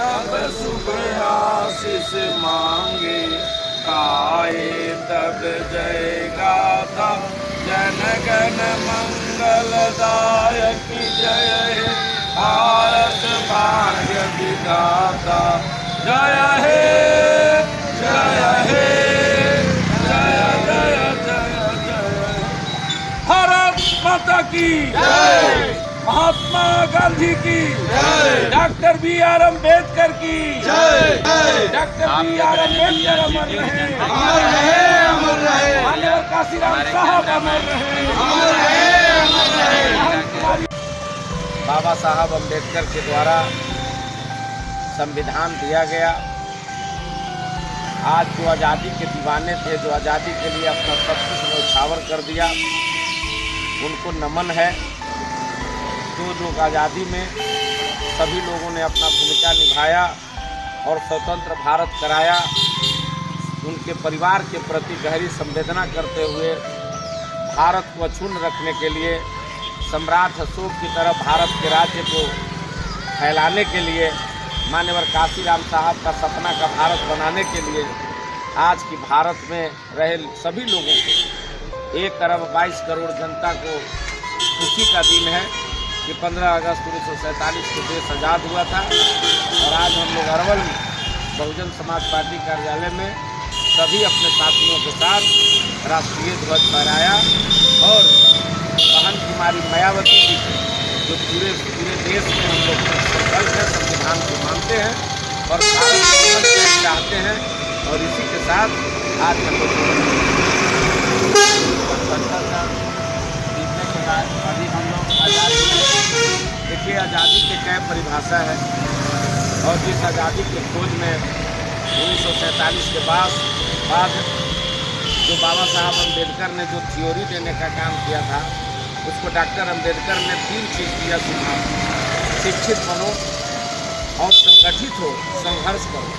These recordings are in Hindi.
तब शुभ आशीष मांगे आए तब जय गाता जन गण मंगलदायक जय हे भारत भाग्य विधाता। जय हे जय हे, जय जय जय जय। भारत माता की जय। महात्मा गांधी की। डॉक्टर बी आर अंबेडकर की। जय जय। डॉक्टर बी आर अंबेडकर अमर रहे। अमर रहे मान्यवर काशीराम साहब अमर रहे। बाबा साहब अंबेडकर के द्वारा संविधान दिया गया। आज जो आज़ादी के दीवाने थे जो आज़ादी के लिए अपना सब कुछ न्यौछावर कर दिया उनको नमन है। जो लोग आज़ादी में सभी लोगों ने अपना भूमिका निभाया और स्वतंत्र भारत कराया। उनके परिवार के प्रति गहरी संवेदना करते हुए भारत को अक्षुण्ण रखने के लिए, सम्राट अशोक की तरह भारत के राज्य को फैलाने के लिए, मान्यवर काशीराम साहब का सपना का भारत बनाने के लिए, आज की भारत में रहे सभी लोगों को एक अरब बाईस करोड़ जनता को खुशी का दिन है। कि 15 अगस्त उन्नीस सौ सैंतालीस को देश आज़ाद हुआ था और आज हम लोग अरवल में बहुजन समाज पार्टी कार्यालय में सभी अपने साथियों के साथ राष्ट्रीय ध्वज फहराया और बहन कुमारी मायावती जी जो पूरे पूरे देश में हम लोग संकल्प है संविधान को मानते हैं और भारत चाहते हैं और इसी के साथ आज हम लोग स्वतंत्रता जीतने के बाद अभी हम लोग आज़ादी में देखिए आज़ादी की क्या परिभाषा है और जिस आज़ादी के खोज में उन्नीस सौ सैंतालीस के बाद बाद जो बाबा साहब अंबेडकर ने जो थ्योरी देने का काम किया था, उसको डॉक्टर अंबेडकर ने तीन चीज़ दिया सिद्धांत शिक्षित बनो और संगठित हो, संघर्ष करो।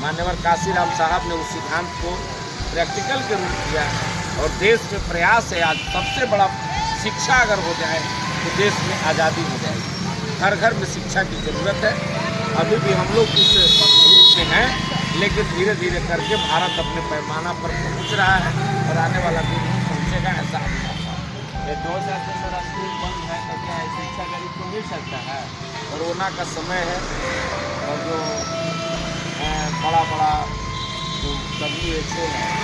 मान्यवर काशीराम साहब ने उस सिद्धांत को प्रैक्टिकल के रूप दिया और देश में प्रयास है, आज सबसे बड़ा शिक्षा अगर हो जाए तो देश में आज़ादी हो जाएगी। घर घर में शिक्षा की ज़रूरत है। अभी भी हम लोग उस रूप में हैं लेकिन धीरे धीरे करके भारत अपने पैमाना पर पहुँच रहा है और आने वाला दिन भी पहुंचेगा ऐसा ये दो साल से स्कूल बंद है तो क्या शिक्षा गरीब को मिल सकता है? कोरोना का समय है और जो बड़ा बड़ा जो ओ है।